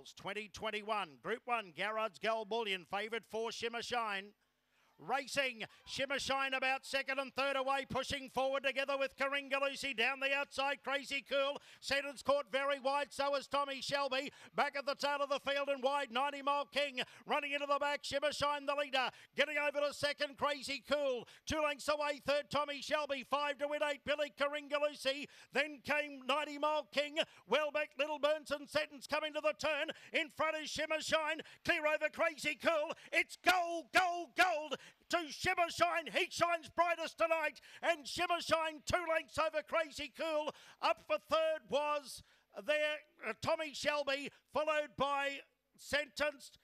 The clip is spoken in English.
Trials 2021. Group 1, Garrod's Gal Bullion, favoured for Shimmer Shine. Racing, Shimmer Shine about second and third away, pushing forward together with Karinga Lucy down the outside. Crazy Cool, sentence caught very wide, so is Tommy Shelby. Back at the tail of the field and wide, 90 Mile King running into the back. Shimmer Shine the leader, getting over to second. Crazy Cool, two lengths away, third Tommy Shelby, five to win eight. Billy Karinga Lucy, then came 90 Mile King. Well back, Little Burns and Sentence coming to the turn. In front is Shimmer Shine, clear over Crazy Cool. It's gold, gold, gold to Shimmer Shine. He shines brightest tonight. And Shimmer Shine, two lengths over Crazy Cool. Up for third was there uh, Tommy Shelby, followed by Sentenced.